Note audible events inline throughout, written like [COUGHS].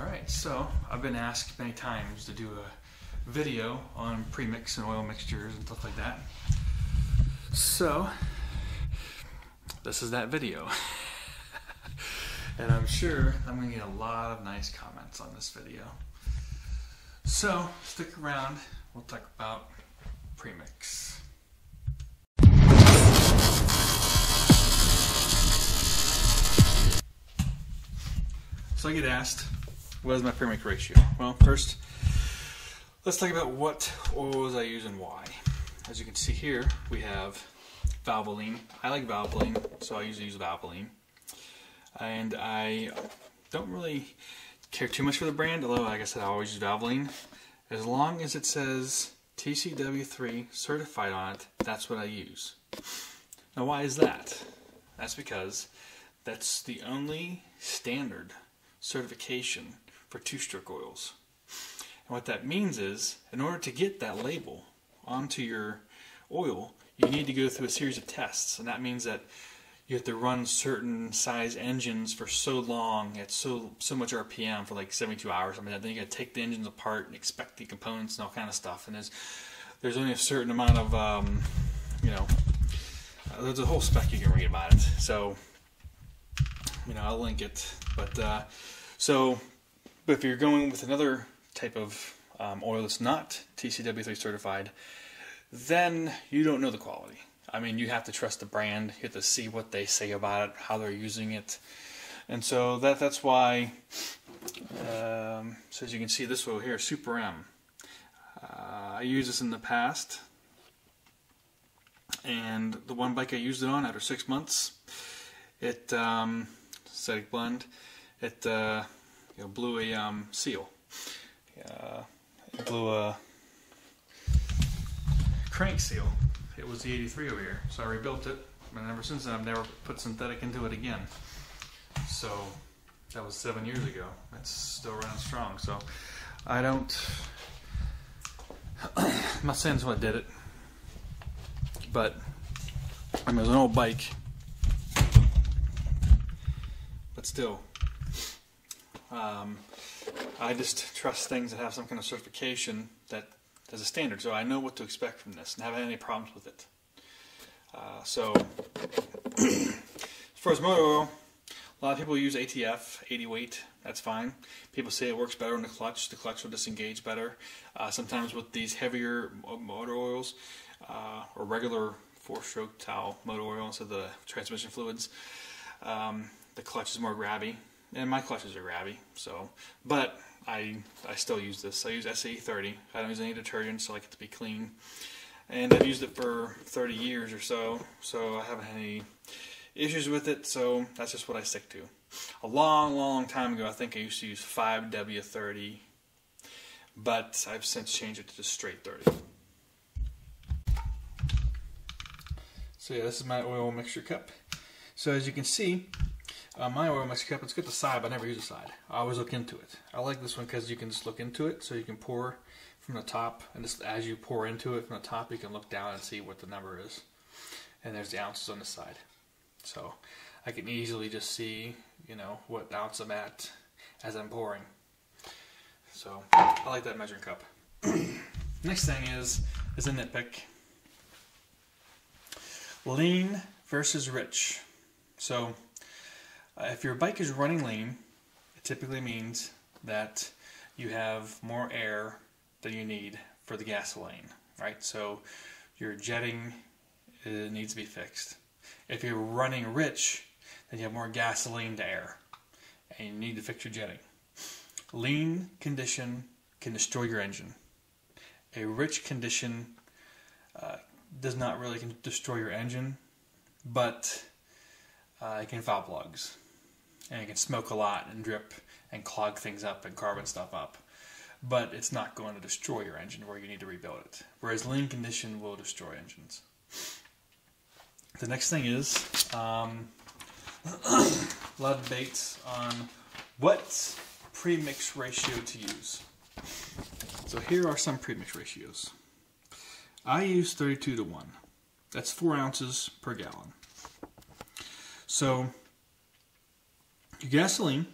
Alright, so I've been asked many times to do a video on premix and oil mixtures and stuff like that. So, this is that video. [LAUGHS] and I'm sure I'm to get a lot of nice comments on this video. So, stick around. We'll talk about premix. So I get asked, what is my premix ratio? Well, first, let's talk about what oils I use and why. As you can see here, we have Valvoline. I like Valvoline, so I usually use Valvoline. And I don't really care too much for the brand, although like I said, I always use Valvoline. As long as it says TCW3 certified on it, that's what I use. Now why is that? That's because that's the only standard certification for two-stroke oils. And what that means is, in order to get that label onto your oil, you need to go through a series of tests. And that means that you have to run certain size engines for so long at so so much RPM for like 72 hours. I mean, then you got to take the engines apart and inspect the components and all kind of stuff. And there's there's only a certain amount of um, you know uh, there's a whole spec you can read about it. So you know I'll link it. But uh, so but if you're going with another type of um, oil that's not TCW3 certified, then you don't know the quality. I mean, you have to trust the brand. You have to see what they say about it, how they're using it, and so that that's why. Um, so as you can see, this oil here, Super M. Uh, I used this in the past, and the one bike I used it on after six months, it um, acidic blend, it uh, you know, blew a um, seal. Uh, blew a crank seal. It was the 83 over here, so I rebuilt it, and ever since then I've never put synthetic into it again. So that was seven years ago. It's still running strong. So I don't. [COUGHS] my son's what did it, but I mean it was an old bike, but still. Um, I just trust things that have some kind of certification that as a standard, so I know what to expect from this and haven't had any problems with it. Uh, so, [CLEARS THROAT] as far as motor oil, a lot of people use ATF, 80 weight, that's fine. People say it works better in the clutch, the clutch will disengage better. Uh, sometimes with these heavier motor oils, uh, or regular four-stroke towel motor oil of the transmission fluids, um, the clutch is more grabby, and my clutches are grabby, so, but I I still use this. I use SAE30. I don't use any detergent, so I it to be clean. And I've used it for 30 years or so, so I haven't had any issues with it, so that's just what I stick to. A long, long time ago, I think I used to use 5W30, but I've since changed it to just straight 30. So yeah, this is my oil mixture cup. So as you can see, uh, my oil mixture cup, it's got the side, but I never use the side. I always look into it. I like this one because you can just look into it, so you can pour from the top, and just as you pour into it from the top, you can look down and see what the number is. And there's the ounces on the side. So I can easily just see, you know, what ounce I'm at as I'm pouring. So I like that measuring cup. [CLEARS THROAT] Next thing is is a nitpick. Lean versus rich. So uh, if your bike is running lean, it typically means that you have more air than you need for the gasoline, right? So your jetting uh, needs to be fixed. If you're running rich, then you have more gasoline to air, and you need to fix your jetting. Lean condition can destroy your engine. A rich condition uh, does not really destroy your engine, but uh, it can foul plugs and it can smoke a lot and drip and clog things up and carbon stuff up. But it's not going to destroy your engine where you need to rebuild it. Whereas lean condition will destroy engines. The next thing is um, [COUGHS] a lot of debates on what premix ratio to use. So here are some premix ratios. I use 32 to 1. That's 4 ounces per gallon. So gasoline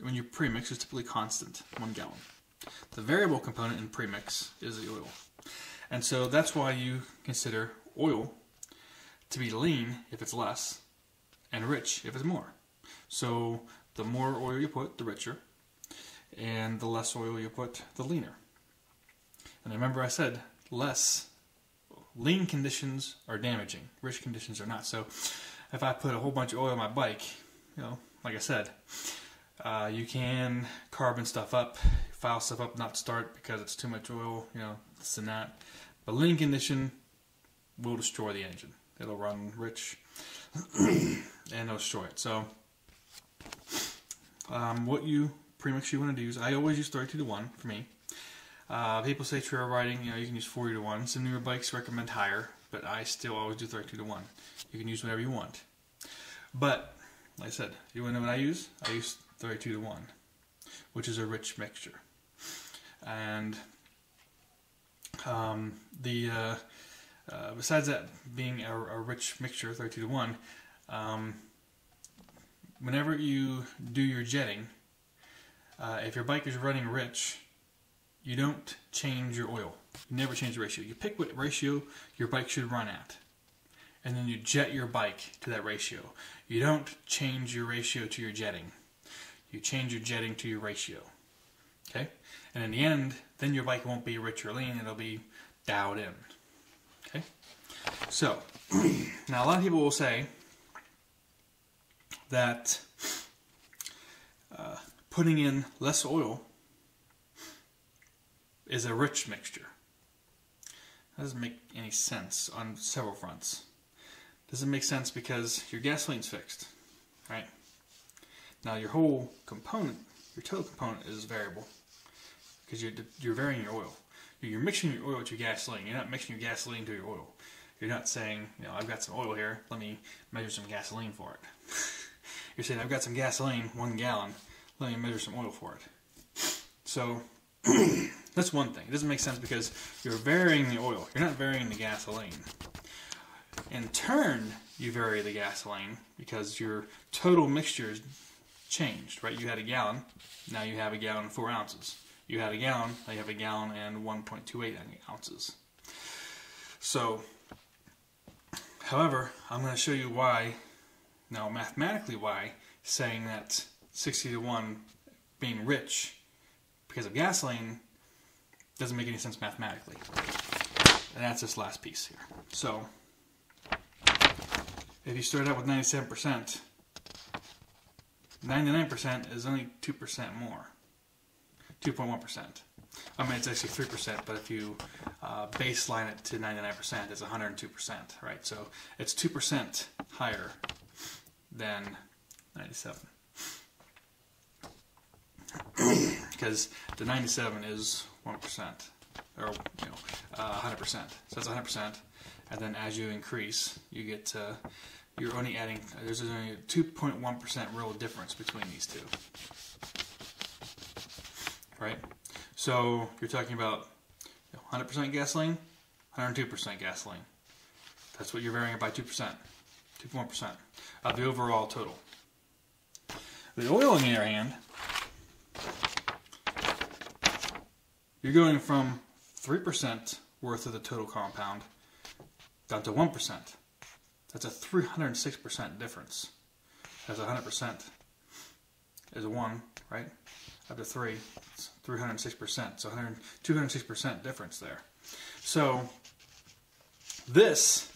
when you premix is typically constant, one gallon. The variable component in premix is the oil. And so that's why you consider oil to be lean if it's less and rich if it's more. So the more oil you put, the richer, and the less oil you put, the leaner. And remember I said less lean conditions are damaging, rich conditions are not. So if I put a whole bunch of oil on my bike, you know, like I said, uh, you can carbon stuff up, file stuff up, not start because it's too much oil, you know, this and that. But lean condition will destroy the engine. It'll run rich [CLEARS THROAT] and it'll destroy it. So, um, what you premix you want to use, I always use 32 to 1 for me. Uh, people say trail riding, you know, you can use 40 to 1. Some newer bikes recommend higher, but I still always do 32 to 1. You can use whatever you want. But, like I said, you want to know what I use? I use 32 to 1, which is a rich mixture. And um, the uh, uh, besides that being a, a, rich mixture, 32 to 1, um, whenever you do your jetting, uh, if your bike is running rich, you don't change your oil. You never change the ratio. You pick what ratio your bike should run at, and then you jet your bike to that ratio. You don't change your ratio to your jetting. You change your jetting to your ratio. Okay? And in the end, then your bike won't be rich or lean, it'll be dialed in. Okay? So, [CLEARS THROAT] now a lot of people will say that uh, putting in less oil is a rich mixture. That doesn't make any sense on several fronts. Doesn't make sense because your gasoline's fixed, right? Now your whole component, your total component is variable because you're, you're varying your oil. You're mixing your oil with your gasoline. You're not mixing your gasoline to your oil. You're not saying, you know, I've got some oil here. Let me measure some gasoline for it. [LAUGHS] you're saying, I've got some gasoline, one gallon. Let me measure some oil for it. So [CLEARS THROAT] that's one thing. It doesn't make sense because you're varying the oil. You're not varying the gasoline. In turn, you vary the gasoline because your total mixture is changed, right? You had a gallon, now you have a gallon and four ounces. You had a gallon, now you have a gallon and 1.28 ounces. So, however, I'm going to show you why, now mathematically why, saying that 60 to 1 being rich because of gasoline doesn't make any sense mathematically. And that's this last piece here. So, if you start out with 97%, 99% is only 2% more. 2.1%. I mean, it's actually 3%, but if you uh, baseline it to 99%, it's 102%, right? So it's 2% higher than 97. [CLEARS THROAT] because the 97 is 1%, or, you know, uh, 100%. So that's 100%, and then as you increase, you get to you're only adding, there's only a 2.1% real difference between these two. Right? So you're talking about 100% gasoline, 102% gasoline. That's what you're varying by 2%, 2.1% of the overall total. The oil, on the other hand, you're going from 3% worth of the total compound down to 1%. That's a 306% difference. That's 100% is a 1, right? Up to 3, it's 306%. So 100, 206% difference there. So this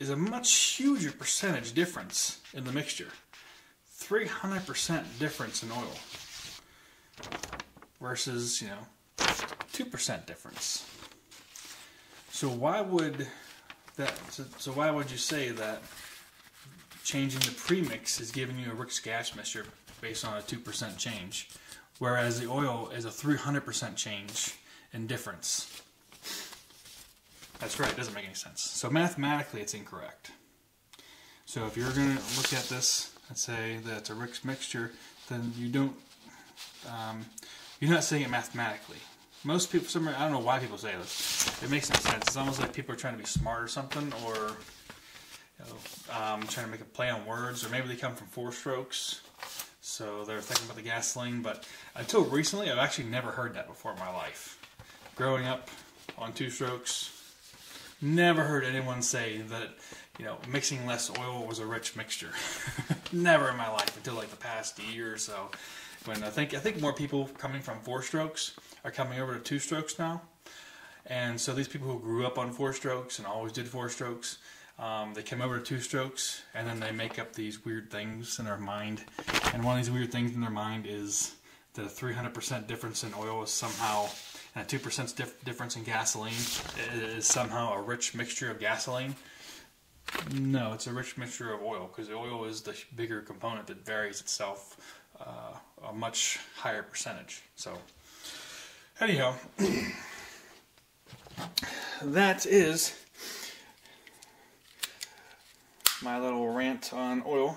is a much huger percentage difference in the mixture. 300% difference in oil versus, you know, 2% difference. So why would that so, so why would you say that changing the premix is giving you a rich gas mixture based on a 2% change, whereas the oil is a 300% change in difference? That's right, it doesn't make any sense. So mathematically, it's incorrect. So if you're going to look at this and say that it's a rich mixture, then you don't, um, you're not saying it mathematically. Most people, some, I don't know why people say this. It makes no sense. It's almost like people are trying to be smart or something, or you know, um, trying to make a play on words, or maybe they come from four strokes. So they're thinking about the gasoline, but until recently, I've actually never heard that before in my life. Growing up on two strokes, never heard anyone say that you know mixing less oil was a rich mixture. [LAUGHS] never in my life until like the past year or so. When I think I think more people coming from four strokes are coming over to two strokes now. And so these people who grew up on four strokes and always did four strokes, um, they come over to two strokes and then they make up these weird things in their mind. And one of these weird things in their mind is that a 300% difference in oil is somehow, and a 2% dif- difference in gasoline is somehow a rich mixture of gasoline. No, it's a rich mixture of oil because the oil is the bigger component that varies itself uh, a much higher percentage. So, anyhow. [CLEARS THROAT] that is my little rant on oil.